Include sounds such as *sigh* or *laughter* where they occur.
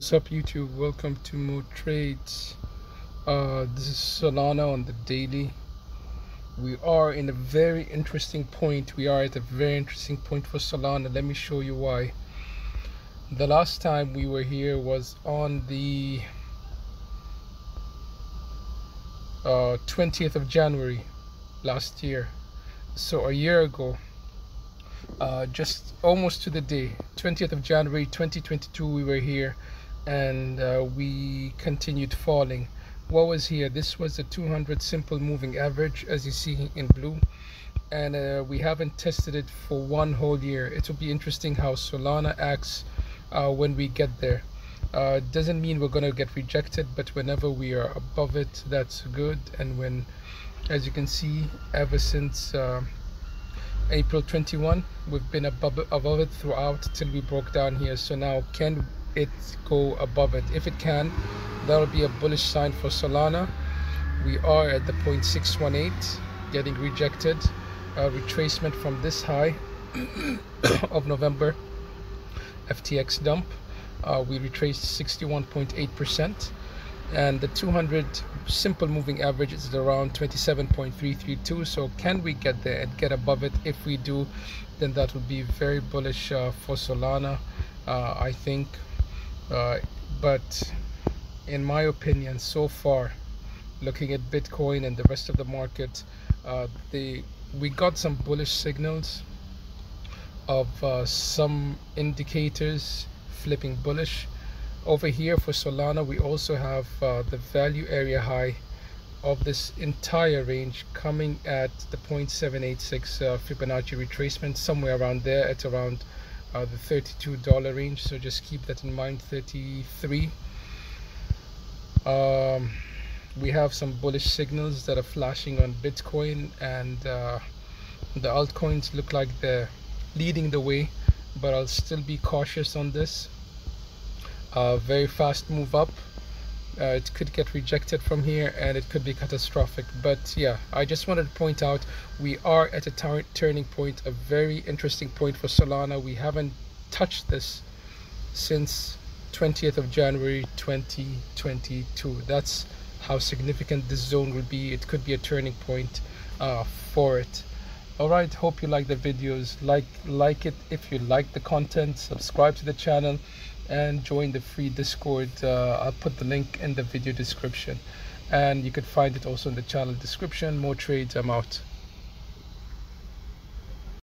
What's up YouTube? Welcome to Mo Trades. Uh, this is Solana on the daily. We are in a very interesting point. We are at a very interesting point for Solana. Let me show you why. The last time we were here was on the uh, 20th of January last year. So a year ago, uh, just almost to the day, 20th of January 2022, we were here and uh, we continued falling. What was here? This was the 200 simple moving average as you see in blue. And uh, we haven't tested it for one whole year. It will be interesting how Solana acts uh, when we get there. Uh, doesn't mean we're gonna get rejected but whenever we are above it that's good. And when as you can see ever since uh, April 21 we've been above, above it throughout till we broke down here. So now can it go above it. If it can that'll be a bullish sign for Solana. We are at the 0.618 getting rejected. A retracement from this high *coughs* of November FTX dump. Uh, we retraced 61.8 percent. And the 200 simple moving average is around 27.332 so can we get there and get above it? If we do then that would be very bullish uh, for Solana. Uh, I think uh, but in my opinion so far looking at Bitcoin and the rest of the market uh, the we got some bullish signals of uh, some indicators flipping bullish. Over here for Solana we also have uh, the value area high of this entire range coming at the 0.786 uh, Fibonacci retracement somewhere around there at around uh, the $32 range so just keep that in mind 33 um, we have some bullish signals that are flashing on Bitcoin and uh, the altcoins look like they're leading the way but I'll still be cautious on this. Uh, very fast move up uh, it could get rejected from here and it could be catastrophic. But yeah i just wanted to point out we are at a turning point a very interesting point for solana. We haven't touched this since 20th of january 2022 that's how significant this zone will be. It could be a turning point uh, for it. All right hope you like the videos. Like like it if you like the content. Subscribe to the channel and join the free discord. Uh, i'll put the link in the video description. And you can find it also in the channel description. Mo Trades i'm out